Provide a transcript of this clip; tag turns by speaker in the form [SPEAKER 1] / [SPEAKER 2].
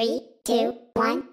[SPEAKER 1] Three, two, one.